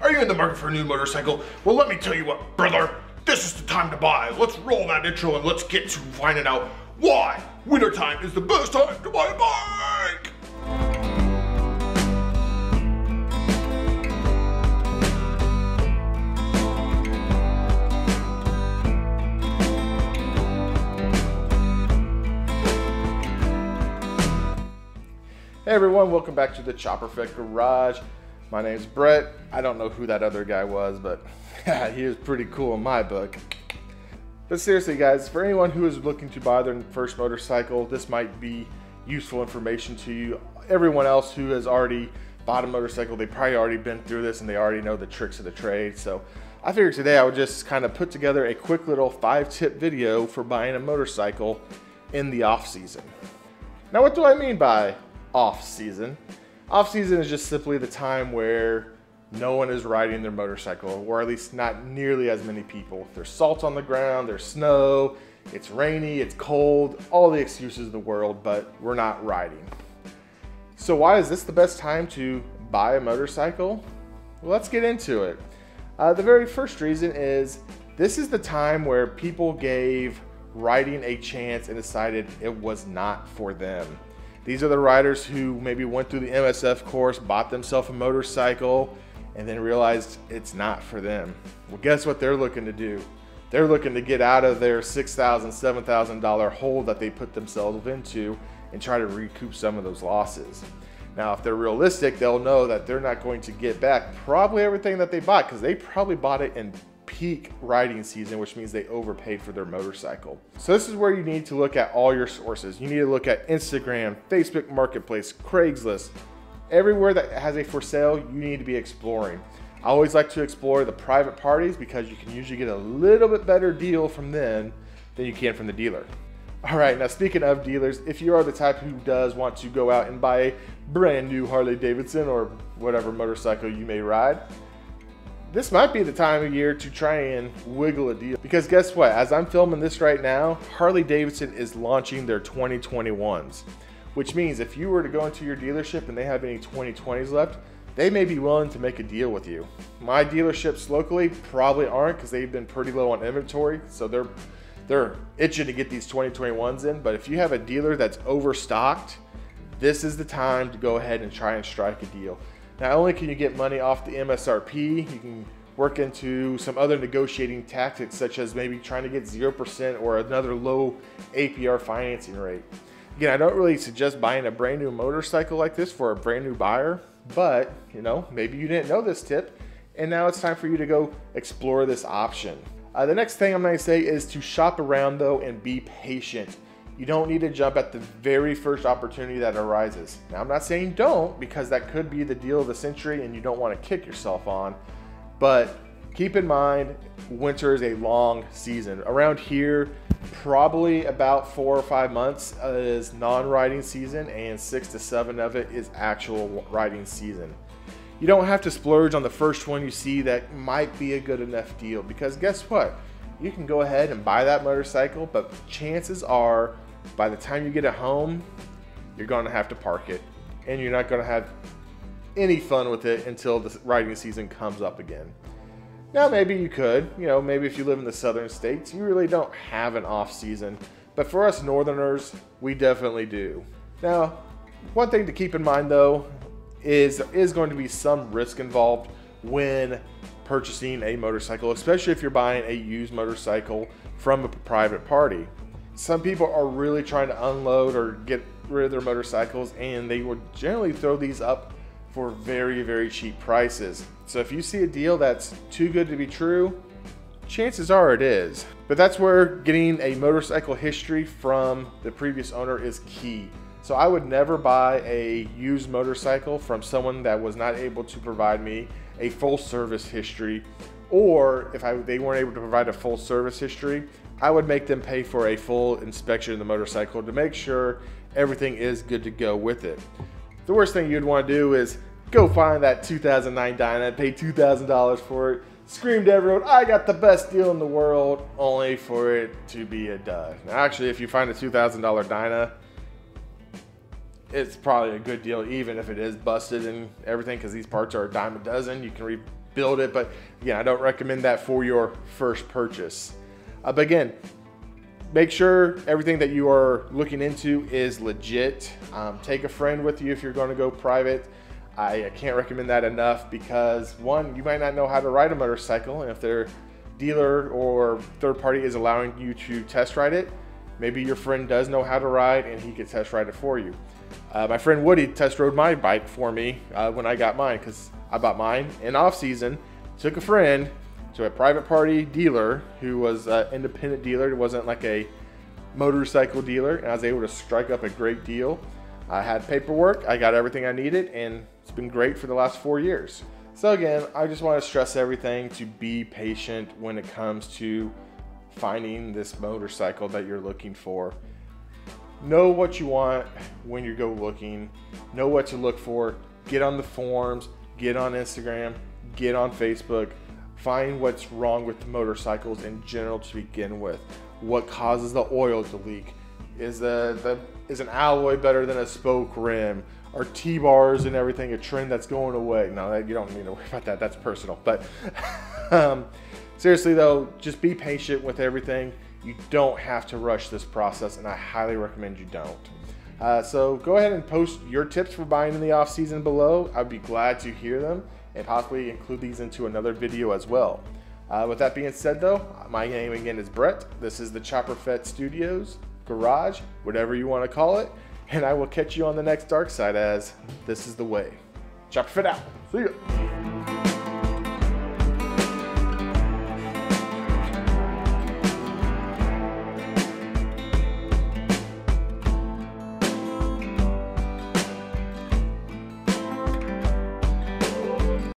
Are you in the market for a new motorcycle? Well, let me tell you what, brother. This is the time to buy. Let's roll that intro and let's get to finding out why wintertime is the best time to buy a bike. Hey everyone, welcome back to the Chopper Fett Garage. My name's Brett. I don't know who that other guy was, but he is pretty cool in my book. But seriously, guys, for anyone who is looking to buy their first motorcycle, this might be useful information to you. Everyone else who has already bought a motorcycle, they probably already been through this and they already know the tricks of the trade. So I figured today I would just kind of put together a quick little five tip video for buying a motorcycle in the off season. Now, what do I mean by off season. Off season is just simply the time where no one is riding their motorcycle, or at least not nearly as many people. There's salt on the ground, there's snow, it's rainy, it's cold, all the excuses of the world, but we're not riding. So, why is this the best time to buy a motorcycle? Well, let's get into it. Uh, the very first reason is this is the time where people gave riding a chance and decided it was not for them. These are the riders who maybe went through the MSF course, bought themselves a motorcycle, and then realized it's not for them. Well, guess what they're looking to do? They're looking to get out of their $6,000, $7,000 hole that they put themselves into and try to recoup some of those losses. Now, if they're realistic, they'll know that they're not going to get back probably everything that they bought because they probably bought it in peak riding season, which means they overpaid for their motorcycle. So this is where you need to look at all your sources. You need to look at Instagram, Facebook Marketplace, Craigslist, everywhere that has a for sale, you need to be exploring. I always like to explore the private parties because you can usually get a little bit better deal from them than you can from the dealer. All right, now speaking of dealers, if you are the type who does want to go out and buy a brand new Harley Davidson or whatever motorcycle you may ride, this might be the time of year to try and wiggle a deal. Because guess what? As I'm filming this right now, Harley Davidson is launching their 2021s. Which means if you were to go into your dealership and they have any 2020s left, they may be willing to make a deal with you. My dealerships locally probably aren't because they've been pretty low on inventory, so they're they're itching to get these 2021s in. But if you have a dealer that's overstocked, this is the time to go ahead and try and strike a deal. Not only can you get money off the MSRP, you can work into some other negotiating tactics, such as maybe trying to get 0% or another low APR financing rate. Again, I don't really suggest buying a brand new motorcycle like this for a brand new buyer, but you know, maybe you didn't know this tip, and now it's time for you to go explore this option. Uh, the next thing I'm to say is to shop around though and be patient. You don't need to jump at the very first opportunity that arises. Now, I'm not saying don't because that could be the deal of the century and you don't want to kick yourself on, but keep in mind winter is a long season. Around here, probably about four or five months is non riding season, and six to seven of it is actual riding season. You don't have to splurge on the first one you see that might be a good enough deal because guess what? You can go ahead and buy that motorcycle, but chances are by the time you get it home, you're going to have to park it, and you're not going to have any fun with it until the riding season comes up again. Now, maybe you could, you know, maybe if you live in the southern states, you really don't have an off season, but for us northerners, we definitely do. Now, one thing to keep in mind though is there is going to be some risk involved when purchasing a motorcycle, especially if you're buying a used motorcycle from a private party some people are really trying to unload or get rid of their motorcycles and they would generally throw these up for very very cheap prices. So if you see a deal that's too good to be true chances are it is. But that's where getting a motorcycle history from the previous owner is key. So i would never buy a used motorcycle from someone that was not able to provide me a full service history or if I, they weren't able to provide a full service history, I would make them pay for a full inspection of the motorcycle to make sure everything is good to go with it. The worst thing you'd want to do is go find that 2009 Dyna, pay $2,000 for it, scream to everyone, I got the best deal in the world, only for it to be a dud. Now, actually, if you find a $2,000 Dyna, it's probably a good deal, even if it is busted and everything, because these parts are a dime a dozen. You can rebuild it. But again, I don't recommend that for your first purchase. Uh, but again, make sure everything that you are looking into is legit. Um, take a friend with you if you're going to go private. I, I, can't recommend that enough because one, you might not know how to ride a motorcycle, and if their dealer or third party is allowing you to test ride it, maybe your friend does know how to ride and he could test ride it for you. Uh, my friend Woody test rode my bike for me uh, when I got mine because I bought mine in off season. Took a friend to a private party dealer who was an independent dealer. It wasn't like a motorcycle dealer, and I was able to strike up a great deal. I had paperwork, I got everything I needed, and it's been great for the last four years. So, again, I just want to stress everything to be patient when it comes to finding this motorcycle that you're looking for. Know what you want when you go looking, know what to look for, get on the forums, get on Instagram, get on Facebook Find what's wrong with motorcycles in general to begin with. What causes the oil to leak? Is the, the is an alloy better than a spoke rim? Are T-bars and everything a trend that's going away? No, you don't need to worry about that. That's personal. But um, seriously though, just be patient with everything. You don't have to rush this process, and I highly recommend you don't. Uh, so go ahead and post your tips for buying in the off season below. I'd be glad to hear them and possibly include these into another video as well. Uh, with that being said though, my name again is Brett. This is the Chopper Fett Studios, Garage, whatever you want to call it. And I will catch you on the next dark side as this is the way. Chopper Fett out. See ya.